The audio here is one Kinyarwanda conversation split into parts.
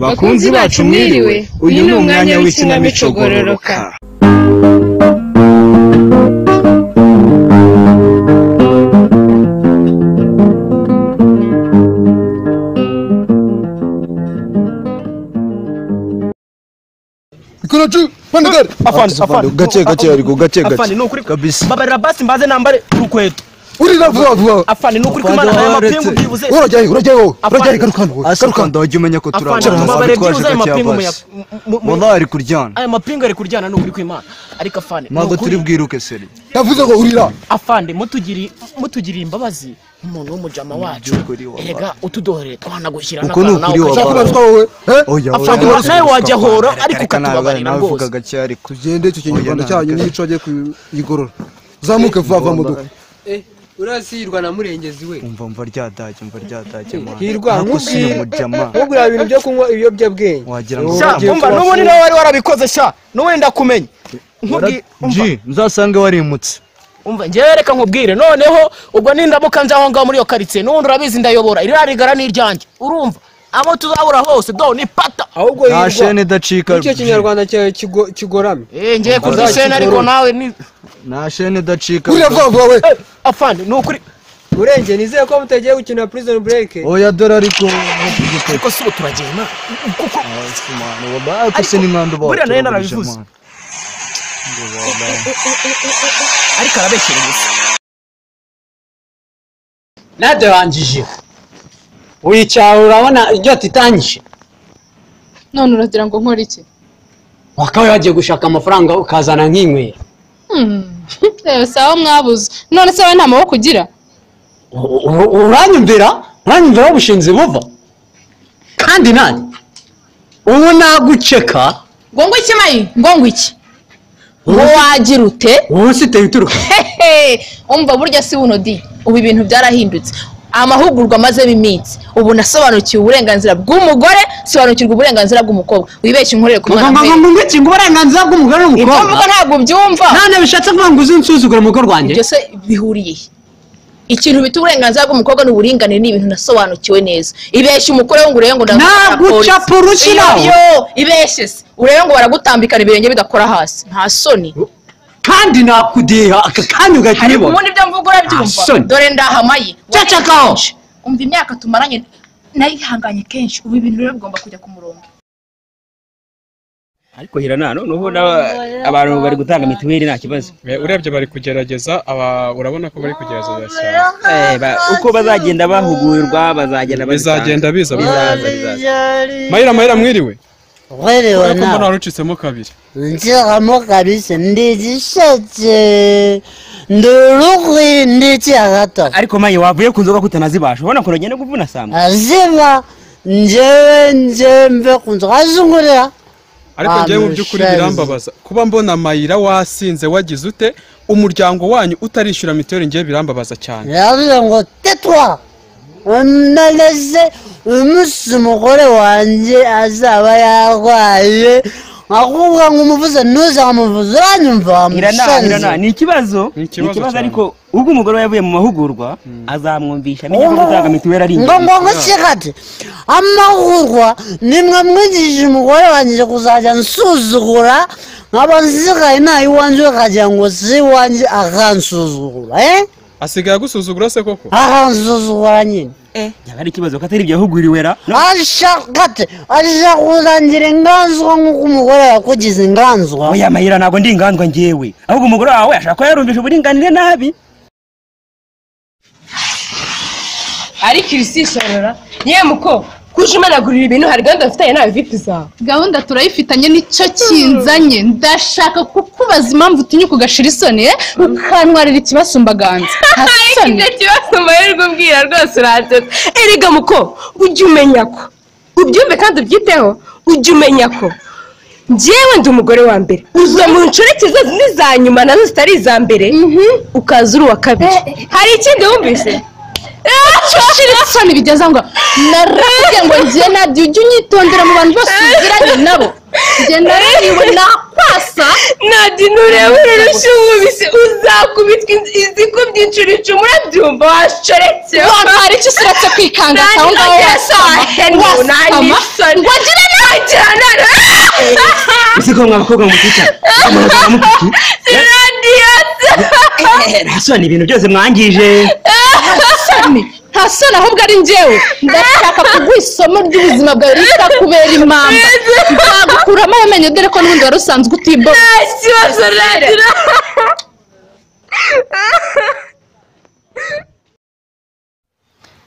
bakunzi bacu mwiriwe uyu ni umwanya w'ikinamico gororoka. Afande, afande. Gake gake ariko gake afande gake. ni ukuri Kabisa. babarira basi mbaze nambare urukweto Urira vuba vuba. afande ni ukuri Afande, kwimana aya mapingu byibuze Urajyayo, urajyayo. Afande. Urajyayo garuka hano. Garuka. ukanda wajya umenya ko afande mbabarira twaje byibuze aya mapingu muya ari kuryana aya mapingu ari kuryana ni ukuri kwimana ariko afande ntabwo turi bwiruke seri Yavuze ngo urira. afande mutugiri mutugiriye imbabazi nk'umuntu w'umujama wacu by'ukuri wabaye. erega utudohore twanagushyira Ushaka wabaye. kubarizwa wowe? Afande, nawe wajya oya, hora, oya, ariko nawe- ukatubabarira nawe rwose. uvuga gake ariko Tugende icyo kinyarwanda cyanyu n'ico agiye kuyigorora. Zamuke vuba vuba modoka. Urasirwa na murengezi we. Umva umva ryadage umva ryadage mwana. hirwa nkubwire nkubwira ibintu byo kunywa ibiyobyabwenge. Wagira ngo umva n'ubundi nawe wari warabikoze sha. N'ubundi ndakumenya ji nzasange warimutse. Umva njyewe reka nkubwire. Noneho ubwo nindamuka nje aho ngaho muri iyo karitsiye n'ubundi urabizi ndayobora. Iriya rigara ni iryanjye urumva. Abo tuzabura hose do ni pata. Ahubwo nta hirwa. shene idacika. Icyo kinyarwanda cyawe kigo- kigoramye eh ngiye isheni ariko nawe ni nta shene idacika Urira vuba vuba we. Eh, afande ni ukuri murenge nizeye ko mutagiye gukina prison break? Oya dore ariko ariko si ubu turagenda kuko ariko se n'umwanda uba buriya na yo waturabuje, narabivuze. ariko arabeshyira ubusa nadebanjije wicara urabona inyota itanyishe none uragira ngo nkore iki? Wakabaye wagiye gushaka amafaranga ukazana nk'inywera. Hmm. si aho mwabuze. None se wowe nta maboko ugira uranyumvira? Uranyumvira aho ubushinzi buva? Kandi nanjye ubu naguceka ngo ngo iki mayi ngo ngo iki? Ngo wagira ute? Wowe usiteye uturuka. Hehe. Umva burya si buno di? Ubu ibintu byarahindutse. Amahugurwa amazemo iminsi ubu nasobanukiwe uburenganzira bw'umugore sobanukirwa uburenganzira bw'umukobwa. Wibeshye unkorere ku mwana iki ngo uburenganzira bw'umugore ibyo mvuga n'umukobwa ntabwo byumva none bishatse kuvuga ngo uzi unsuzugure mu rugo rwanjye. Ibyo se bihuriye. Ikintu bita uburenganzira bw'umukobwa n'uburinganire ni ibintu nasobanukiwe neza. Ibeshye umukore we ngo urebe ngo Iyo, nawe. yo, ibeshye se. Urebe ngo baragutambikana ibirenge bidakora hasi. Nta soni. Kandi nakudeha aka kanya ugahita ubibona ubundi ibyo mvuga urabyumva Ah, dore ndahamaye Cecekaho. umva imyaka tumaranye nayihanganye kenshi. Ubu ibintu rero bigomba kujya ku murongo. Ariko hirana noneho abantu bari gutanga mituweli nta kibazo. Eh, urebye bari kugerageza urabona ko bari kugerageza cyane Eh, ba- uko bazagenda bahugurwa bazagenda bizagenda biza bizaza bizaza mayira mayira mwiriwe. Wewe urabona ko mbona warucitsemo kabiri nchikamo kabisa ndichishatse ndurukwi ndichakata ariko mayi wavuye ku nzoga kutanazibasha ubona ko uragenda kuvuna samba aziva njewe njembe kunzo kazungurira ariko Ah, ngewe mu by'ukuri birambabaza kuba mbona mayira wasinze wagize ute? Umuryango wanyu utarishyura mituweli ngewe birambabaza cyane. Yavuze ngo tetwa naleze umunsi umugore wanjye azaba yarwaye. Nkakuvuga ngo umuvuze ntuze nkamuvuze uranyumva hirana ni ikibazo Ni ni ikibazo ariko ubwo umugore we yavuye mu mahugurwa azamwumvisha amenye ko gutanga mituweli ari ngo ngo ingenzi ngo sikati amahurwa nimwe mwigishije umugore wanjye kuzajya nsuzugura nkaba nsigaye nta iwanjye akagira ngo si iwanjye akansuzugura eh? Asigaye agusuzugura se koko? Akansuzugura nyine. Eh. Yaba ari ikibazo ko atari ibyo yahuguriwe ra ashakate ashaka kurangira inganzwa nk'uko umugore yakugize inganzwa. Oya mayira ntabwo ndi inganzwa ngewe ahubwo umugore wawe ashaka ko yarumvisha uburinganire nabi. Ariko iri si isharara yewe muko kuje umenagurira ibintu hari gahunda bafitanye nawe vipi zawe gahunda turayifitanye ni cyo kinzanye. Ndashaka kukubaza impamvu utinyuka ugashira isoni eh? ukantwarira ikibasumbaganza. Icyo kibazo mbarirwa ubwira rwose uransetse erega muko ujye umenya ko. Ubyumve kandi ubyiteho ujye umenya ko. Njyewe ndi umugore wa mbere. Uza mu nshoreke zose n'iza nyuma na zo zitari iza mbere. Ukaza uri uwa kabiri. Hari ikindi wumvise? Shira isoni bigeze ngo narakubwiye ngo njye na byo ujye unyitondera mu bantu bose uziranye nabo. Njye narariwe nakwa sasa nadi nureba uru rushumbisi uzakubitwa izikubye inshuro icumi urabyumva washoretse wantwara iki usiretse kwikanga aho ngaho wasama? wasama? ngo agire ese ko mwabakobwa mutica amahugura mukuki ntasubira ni ibintu byose mwangije. Nta soni ahubwo ari njyewe. Ndashaka kuguha isomo ry'ubuzima bwawe ritakubera impamba. Nzagukuramo amenyo dore ko n'ubundi wari usanzwe utibo nta kibazo nagira.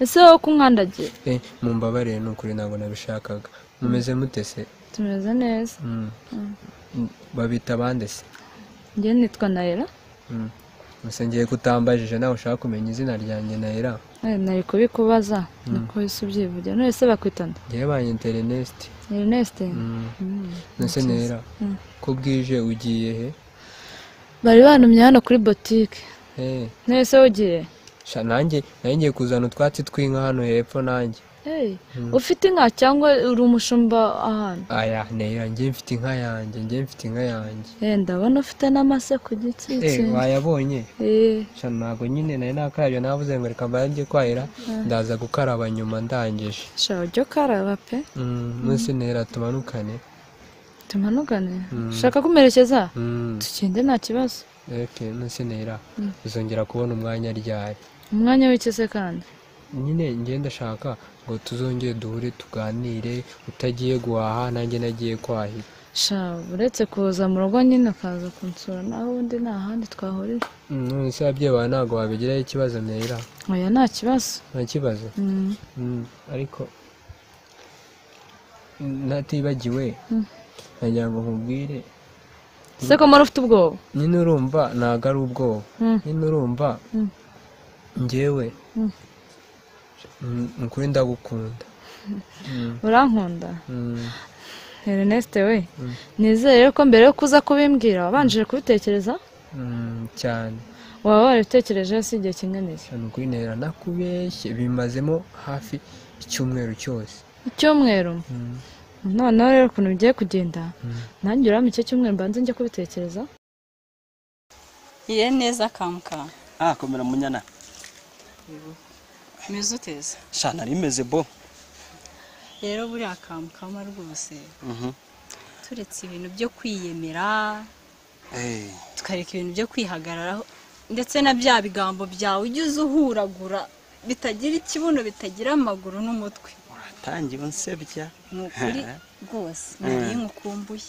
Ese wowe ko unkandagiye Eh, mumbabarire ni ukuri ntabwo nabishakaga. Mumeze mute se? Tumeze neza. Mm. Mm. Mm, babita abande se? Njye nitwa nayera gusa ngiye kutambajije nawe ushaka kumenya izina ryanjye nahera Eh, nari kubikubaza. Niko wese ubyivugira. None se bakwitana ngewe banyita nase Ni nera Mm. ko bwije ugiye he? Bari bantumye hano kuri botike Eh, none se ugiye? Nanjye nanjye ngiye kuzana utwatsi tw'inka hano hepfo nanjye. Hey, Mm. ufite inka cyangwa uri umushumba ahantu aya nera njye mfite inka yanjye njye mfite inka yanjye. Eh, ndabona ufite n'amase ku gitsitsi Eh, wayabonye? Eh, ntabwo nyine nari nakarabye navuze ngo reka mbanze kwahira Ah. ndaza gukaraba nyuma ndangije. Sha ujya ukaraba pe. Munsi nera tumanukane. Tumanugane Mm. ushaka kumerekeza tugende nta kibazo. Munsi nera uzongera kubona umwanya ryari? Umwanya w'iki se kandi nyine njye ndashaka ngo tuzongere duhure tuganire utagiye guhaha nanjye nagiye kwahira. Uretse kuza mu rugo nyine ukaza kunsura naho ubundi nta handi twahurira. Mm, none se ababyeyi bawe ntabwo wabigiraho ikibazo nera oya nta kibazo. Nta kibazo? Mm. Mm, ariko natibagiwe nagira ngo nkubwire. Se ko muri ufite ubwoba? Nyine urumva ntabwo ari ubwoba. Nyine urumva Njyewe? Mm. mm, ukuri ndagukunda. Mm, urankunda? Mm, Ernest we? Nizere ko mbere yo kuza kubimbwira wabanjije kubitekereza? Cyane. Waba warabitekereje si igihe kingana iki cyane ukuri nera nakubeshye. Bimazemo hafi icyumweru cyose. Icyumweru? Noneho rero ukuntu bigiye kugenda nanjye urama icyo cyumweru mbanze njya kubitekereza? Iye neza kamuka. ah komera munyana. Meze uteze. sha nari meze bo. Rero buriya kamukama rwose. Mhm. Turetse ibintu byo kwiyemera, Eh, tukareka ibintu byo kwihagararaho ndetse na bya bigambo byawe ujya uza uhuragura. Bitagira ikibuno bitagira amaguru n'umutwe. tangiye unsebya. Ni ukuri rwose. Nari nkukumbuye.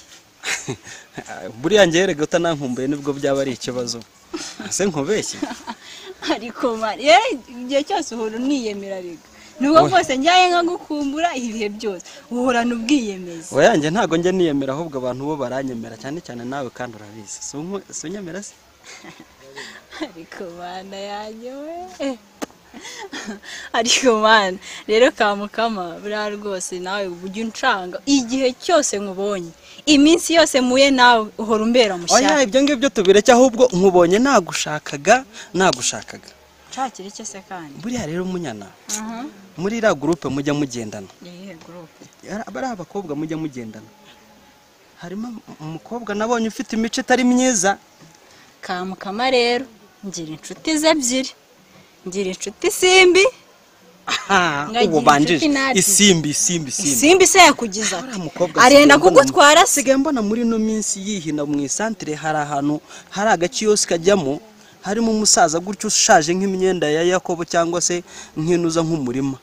buriya njye erega utanankumbuye ni bwo byaba ari ikibazo. Ese nkubeshye? Ariko mari, yewe igihe cyose uhora uniyemera rega. Nubwo Oya. rwose njyaye nkagukumbura ibihe byose uhorana ubwiyemezi. oyanjye ntabwo njya niyemera ahubwo abantu bo baranyemera cyane cyane nawe kandi urabizi Si unyemera se ariko mana yanjye we ariko mana rero kamukama buriya rwose nawe ujya uncanga. Igihe cyose nkubonye iminsi yose muye nawe uhora umbera mushyashya ibyo ngibyo tubireke ahubwo nkubonye nagushakaga nagushakaga. Nshakira icyo se kandi? Buriya rero munyana Aha. muri iriya gurupe mujya mugendana. Bariya abakobwa mujya mugendana. Harimo umukobwa nabonye ufite imico itari myiza. Kamukama rero ngira inshuti ze ebyiri. Ngira inshuti simbi ubu banjije isimbi isimbi isimbi. Simbi se yakugiza arenda kugutwara asigaye mbona muri ino minsi yihina mu isantire hari ahantu hari agakiyosike kajyamo harimo umusaza gutyo ushaje nk'imyenda ya yakobo cyangwa se nk'inuza nk'umurima.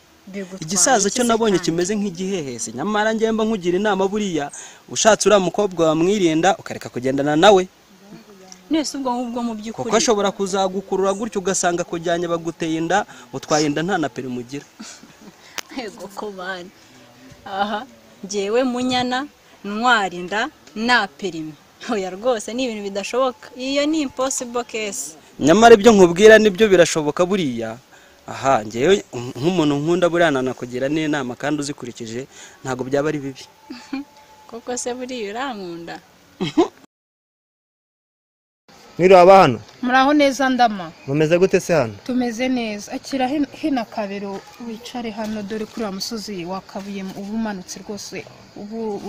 Igisaza cyo nabonye kimeze nk'igihehese nyamara njyewe mba nkugira inama buriya ushatse uriya mukobwa wamwirinda ukareka kugendana nawe. Nese ubwo ngubwo mu by'ukuri. Kuko ashobora kuzagukurura gutyo ugasanga kujyanye baguteye inda utwaye inda nta na peri mugira. Ego ko bana aha njyewe munyana ntwarinda nta perimi oya rwose ni ibintu bidashoboka. Iyo ni impossible case. Nyamara ibyo nkubwira ni byo birashoboka buriya. Aha ngewe nk'umuntu nkunda buriya nanakugira n'inama kandi uzikurikije ntabwo byaba ari bibi. Koko se buriya urankunda mwiriwe aba hano? Muraho neza ndama. Mumeze gute se hano? Tumeze neza. Akira hin- hino akabero wicare hano dore kuri wa musozi wakabuye uba umanutse rwose ubu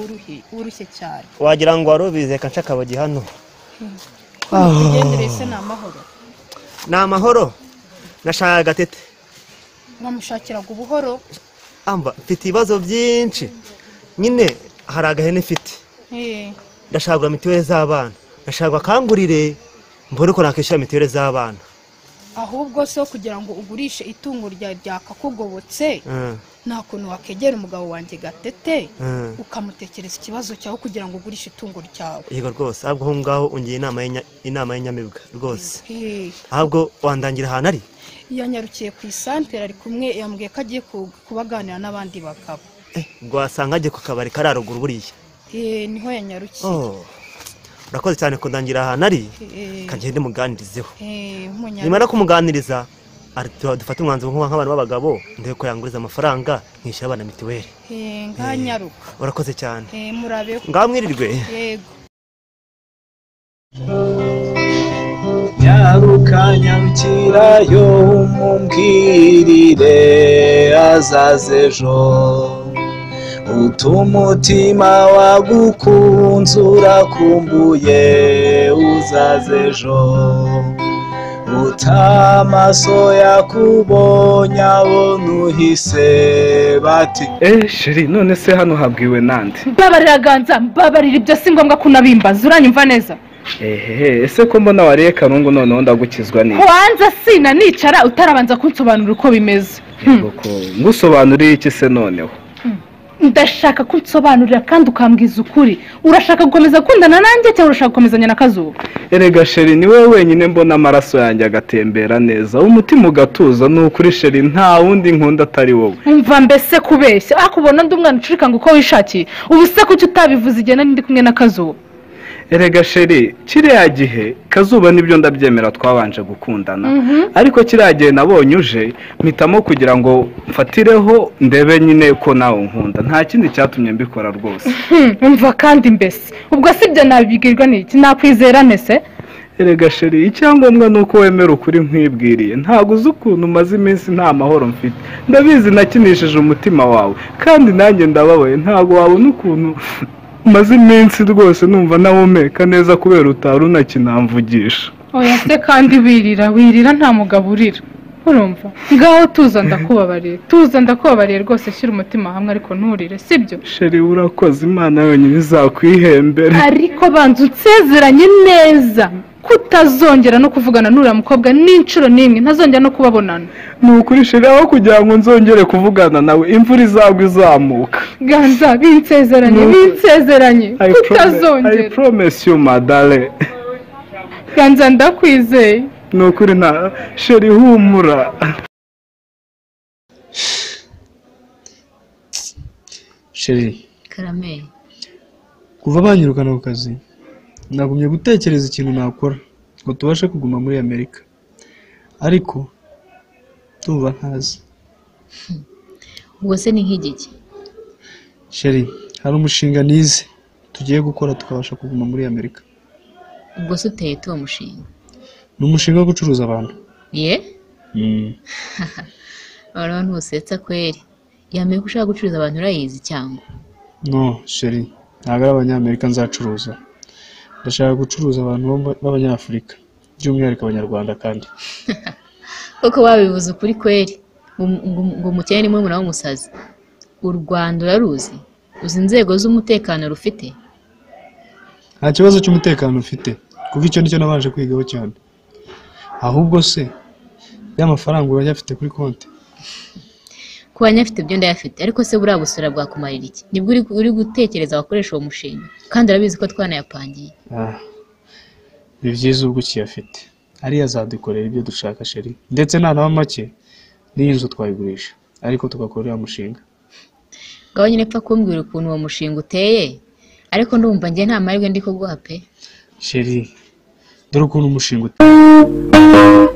urushye cyane. Wagira ngo wari ubizi reka akabogi hano. Ugendere se ni amahoro. Ni amahoro? Nashaka agatete. Bamushakiraga ubuhoro. Amba mfite ibibazo byinshi. Nyine hari agahene mfite. Eh, ndashaka mituweli z'abana. Ndashaka akangurire. Mbone ko nakwishyura mituweli z'abana. Ahubwo se kugira ngo ugurishe itungo rya ryakakugobotse Mm, nta kuntu wakegera umugabo wanjye gatete mm. ukamutekereza ikibazo cyawe kugira ngo ugurishe itungo ryawe. Yego rwose ahubwo aho ngaho ungiye inama y'inya- inama y'inyamibwa rwose. Eh, ahubwo wandangira ahantu ari? Yanyarukiye ku isantere ari kumwe yambwiye ko agiye ku- kubaganira n'abandi bagabo. Ubwo wasanga ajye ku kabari kari haruguru buriya. Eh, ni ho yanyarukiye. Oh, urakoze cyane kundangira ahantu ari. Eh, kagende muganirizeho. Eh, nimara kumuganiriza dufate umwanzuro nk'uwa nk'abantu b'abagabo ndebe ko yanguriza amafaranga nkishyura abana mituweli Eh, nkanyaruka urakoze cyane. Eh, murabeho. Ngaho mwirirwe yego. Nyaruka nyarukirayo umumbwirire azaze ejo. Utumutima wagukunze urakumbuye uzaze ejo. Utamaso yakubonye abona uhise bati Eh sheri none se hano habwiwe nande mbabarira ganza mbabarira ibyo si ngombwa ko unabimbaza uranyumva neza? Ehehe ese ko mbona wariye karungu noneho ndagukizwa ni? Wanza sina nicara utarabanza kunsobanurira uko bimeze. Koko ngusobanuriye iki se noneho? Ndashaka ko unsobanurira kandi ukambwiza ukuri. Urashaka gukomeza gukundana nanjye cyangwa urashaka gukomezanya na kazuba? Erega sheri ni wowe wenyine mbona amaraso yanjye agatembera neza. Umutima ugatuza ni ukuri sheri nta wundi nkunda atari wowe. Umva mbese kubeshya. Akubona undi mwana ucurika ngo uko wishakiye. Ubu se kuki utabivuze igihe nari ndi kumwe na kazuba? Erega sheri kiriya gihe kazuba ni byo ndabyemera twabanje gukundana. Mhm. ariko kiriya gihe nabonye uje mpitamo kugira ngo mfatireho ndebe nyine ko nawe unkunda. Nta kindi cyatumye mbikora rwose. Hmm, umva kandi mbese. Ubwo si ibyo nabibwirwa n'iki? Nakwizera nese erega sheri icyangombwa ni uko wemera ukuri nkwibwiriye ntabwo uzi ukuntu umaze iminsi nta mahoro mfite. Ndabizi nakinishije umutima wawe. Kandi nanjye ndababaye. Ntabwo wabona ukuntu maze iminsi rwose numva nawumeka neza kubera utari unakinamvugisha oya se kandi wirira wirira nta mugabo urira urumva? Ngaho tuza ndakubabariye tuza ndakubabariye rwose shyira umutima hamwe ariko nturire sibyo? Sheri urakoze imana yonyine izakwihembera ariko banza unsezeranye neza. Ko utazongera no kuvugana n'uriya mukobwa n'inshuro n'imwe. Ntazongera no kubabonana. Ni ukuri sheri aho kugira ngo nzongere kuvugana nawe. Imvura izagwa izamuka. Ganza binsezeranye binsezeranye. Promise- I promise you madale ganza ndakwizeye. Ni ukuri nta sheri humura sheri. Karame kuva banyirukana ku kazi nagumye gutekereza ikintu nakora ngo tubashe kuguma muri amerika. Ariko ndumva ntazi. Ubwo se ni nk'igiki? Sheri hari umushinga nize. Tugiye gukora tukabasha kuguma muri amerika. Ubwo se uteye tuwo mushinga? Ni umushinga wo gucuruza abantu. Ye? Noneho ntusetsa kweri. Yamenye ko ushaka gucuruza abantu urayizi cyangwa? No sheri ntabwo ari abanyamerika nzacuruza. Ndashaka gucuruza abantu b'aba- b'abanyafurika. By'umwihariko abanyarwanda kandi. Koko babivuze ukuri kweri ngo- umukene ni murumuna w'umusazi u rwanda uraruzi? Uzi inzego z'umutekano rufite? Nta kibazo cy'umutekano ufite kuko icyo ni cyo nabanje kwigaho cyane. Ahubwo se ya mafaranga urayafite kuri konti? Ku banyafite ibyo ndayafite ariko se buriya busura bwakumarira iki? Nibwo uri, gutekereza wakoresha uwo mushinga? Kandi urabizi ko twanayapangiye. Ah, ni byiza ubwo ukiyafite ariyo azadukorera ibyo dushaka sheri ndetse nta make n'iyi nzu twayigurisha. Ariko tugakora uriya mushinga. Ngaho nyine pfa kumbwira ukuntu uwo mushinga uteye. Ariko ndumva njye nta mahirwe ndi kuguha pe. Sheri dore ukuntu umushinga uteye